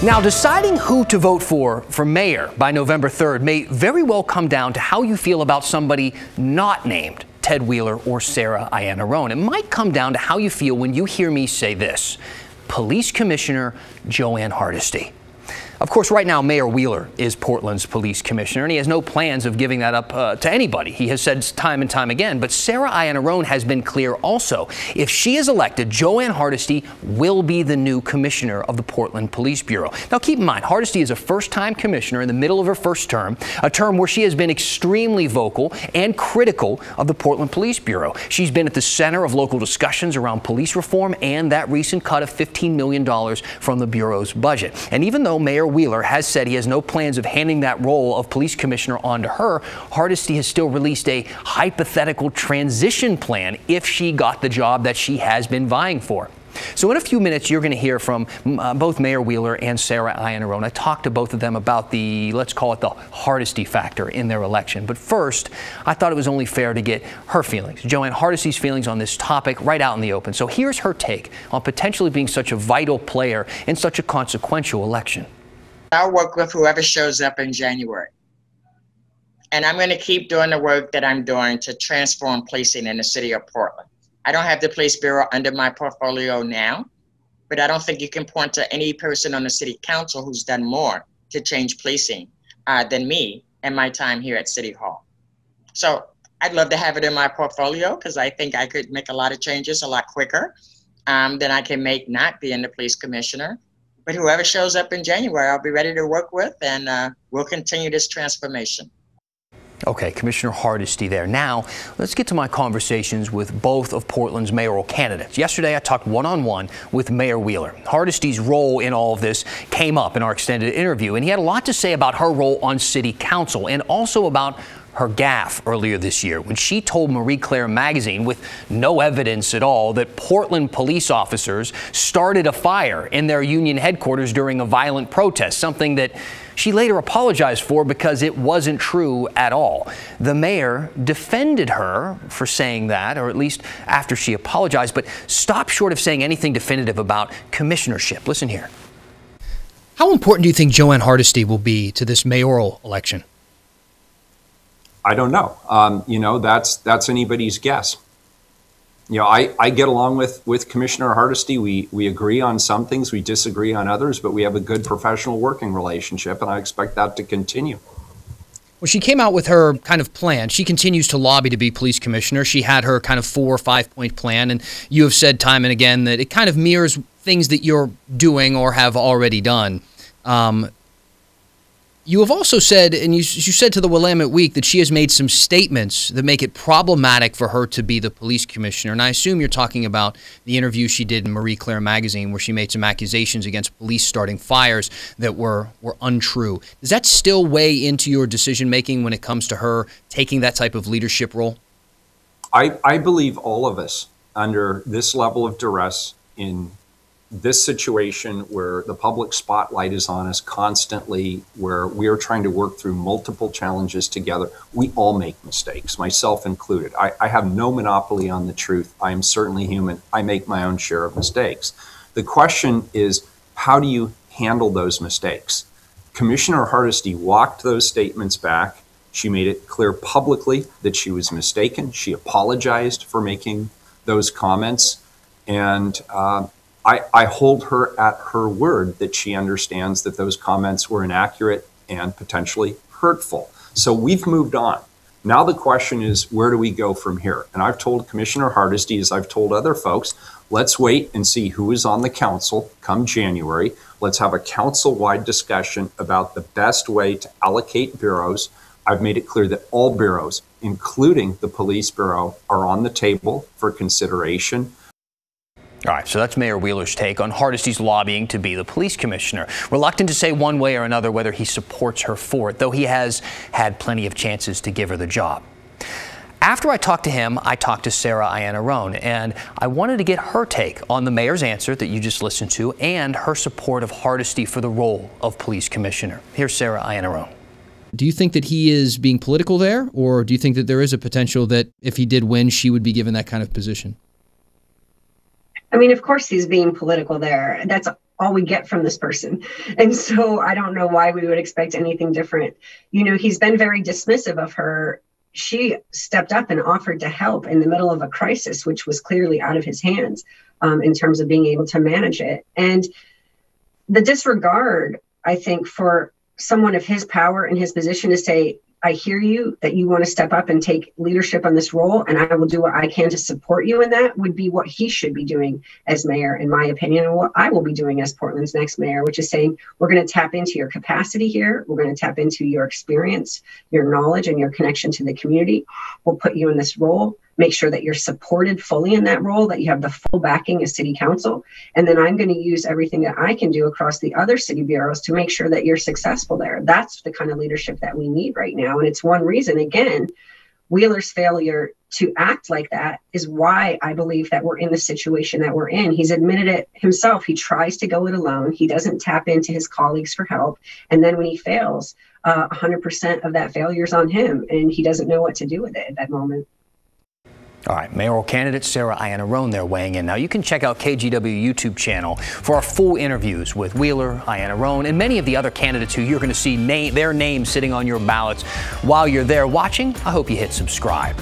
Now, deciding who to vote for for mayor by November 3rd may very well come down to how you feel about somebody not named Ted Wheeler or Sarah Iannarone. It might come down to how you feel when you hear me say this Police Commissioner Jo Ann Hardesty. Of course, right now, Mayor Wheeler is Portland's police commissioner, and he has no plans of giving that up uh, to anybody. He has said time and time again. But Sarah Iannarone has been clear also. If she is elected, Jo Ann Hardesty will be the new commissioner of the Portland Police Bureau. Now, keep in mind, Hardesty is a first-time commissioner in the middle of her first term, a term where she has been extremely vocal and critical of the Portland Police Bureau. She's been at the center of local discussions around police reform and that recent cut of $15 million from the Bureau's budget. And even though Mayor Wheeler has said he has no plans of handing that role of police commissioner on to her. Hardesty has still released a hypothetical transition plan if she got the job that she has been vying for. So in a few minutes, you're going to hear from uh, both Mayor Wheeler and Sarah Iannarone. I talked to both of them about the, let's call it the Hardesty factor in their election. But first, I thought it was only fair to get her feelings, Jo Ann Hardesty's feelings on this topic right out in the open. So here's her take on potentially being such a vital player in such a consequential election. I'll work with whoever shows up in January. And I'm going to keep doing the work that I'm doing to transform policing in the city of Portland. I don't have the police bureau under my portfolio now, but I don't think you can point to any person on the city council who's done more to change policing uh, than me and my time here at City Hall. So I'd love to have it in my portfolio because I think I could make a lot of changes a lot quicker um, than I can make not being the police commissioner. But whoever shows up in January, I'll be ready to work with, and uh, we'll continue this transformation. Okay, Commissioner Hardesty there. Now, let's get to my conversations with both of Portland's mayoral candidates. Yesterday, I talked one on one with Mayor Wheeler. Hardesty's role in all of this came up in our extended interview, and he had a lot to say about her role on city council and also about her gaffe earlier this year when she told Marie Claire magazine with no evidence at all that Portland police officers started a fire in their union headquarters during a violent protest, something that she later apologized for because it wasn't true at all. The mayor defended her for saying that, or at least after she apologized, but stopped short of saying anything definitive about commissionership. Listen here. How important do you think Jo Ann Hardesty will be to this mayoral election? I don't know. Um, you know, that's that's anybody's guess. You know, I, I get along with, with Commissioner Hardesty. We we agree on some things, we disagree on others, but we have a good professional working relationship, and I expect that to continue. Well, she came out with her kind of plan. She continues to lobby to be police commissioner. She had her kind of four or five point plan, and you have said time and again that it kind of mirrors things that you're doing or have already done. Um, you have also said, and you, you said to the Willamette Week that she has made some statements that make it problematic for her to be the police commissioner. And I assume you're talking about the interview she did in Marie Claire magazine, where she made some accusations against police starting fires that were were untrue. Does that still weigh into your decision making when it comes to her taking that type of leadership role? I, I believe all of us under this level of duress in this situation where the public spotlight is on us constantly, where we are trying to work through multiple challenges together, we all make mistakes, myself included. I, I, have no monopoly on the truth. I am certainly human. I make my own share of mistakes. The question is, how do you handle those mistakes? Commissioner Hardesty walked those statements back. She made it clear publicly that she was mistaken. She apologized for making those comments. And uh, I, I hold her at her word that she understands that those comments were inaccurate and potentially hurtful. So we've moved on. Now the question is, where do we go from here? And I've told Commissioner Hardesty, as I've told other folks, let's wait and see who is on the council come January. Let's have a council wide discussion about the best way to allocate bureaus. I've made it clear that all bureaus, including the police bureau, are on the table for consideration. All right, so that's Mayor Wheeler's take on Hardesty's lobbying to be the police commissioner. Reluctant to say one way or another whether he supports her for it, though he has had plenty of chances to give her the job. After I talked to him, I talked to Sarah Iannarone, and I wanted to get her take on the mayor's answer that you just listened to and her support of Hardesty for the role of police commissioner. Here's Sarah Iannarone. Do you think that he is being political there, or do you think that there is a potential that if he did win, she would be given that kind of position? I mean, of course, he's being political there. That's all we get from this person. And so I don't know why we would expect anything different. You know, he's been very dismissive of her. She stepped up and offered to help in the middle of a crisis, which was clearly out of his hands um, in terms of being able to manage it. And the disregard, I think, for someone of his power and his position to say, I hear you that you want to step up and take leadership on this role, and I will do what I can to support you in that, would be what he should be doing as mayor, in my opinion, and what I will be doing as Portland's next mayor, which is saying we're going to tap into your capacity here. We're going to tap into your experience, your knowledge, and your connection to the community. We'll put you in this role make sure that you're supported fully in that role, that you have the full backing of city council. And then I'm going to use everything that I can do across the other city bureaus to make sure that you're successful there. That's the kind of leadership that we need right now. And it's one reason, again, Wheeler's failure to act like that is why I believe that we're in the situation that we're in. He's admitted it himself. He tries to go it alone. He doesn't tap into his colleagues for help. And then when he fails, uh, 100% of that failure is on him, and he doesn't know what to do with it at that moment. All right, mayoral candidate Sarah Iannarone there weighing in. Now, you can check out KGW YouTube channel for our full interviews with Wheeler, Iannarone, and many of the other candidates who you're going to see name, their names sitting on your ballots. While you're there watching, I hope you hit subscribe.